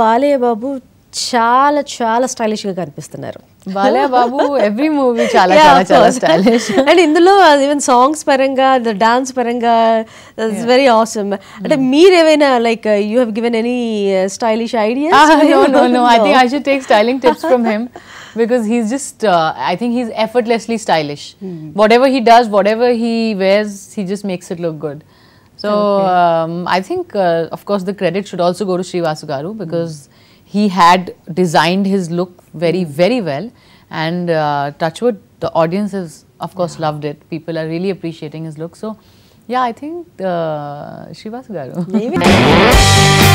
బాలయ్య బాబు చాలా చాలా స్టైలిష్గా కనిపిస్తున్నారు బాలయ్య బాబు ఎవ్రీ మూవీ చాలా చాలా చాలా స్టైలిష్ అండ్ ఇందులో ఈవెన్ సాంగ్స్ పరంగా డాన్స్ పరంగా వెరీ ఆసమ్ అంటే మీరు ఏమైనా like you have given any stylish idea no, no, no. I think I should take styling tips from him because he's just, uh, I think he's effortlessly stylish. Whatever he does, whatever he wears, he just makes it look good. So um, I think, uh, of course, the credit should also go to Srivasu Garu because he had designed his look very, very well. And uh, Touchwood, the audience has, of course, loved it. People are really appreciating his look. So, yeah, I think uh, Srivasu Garu.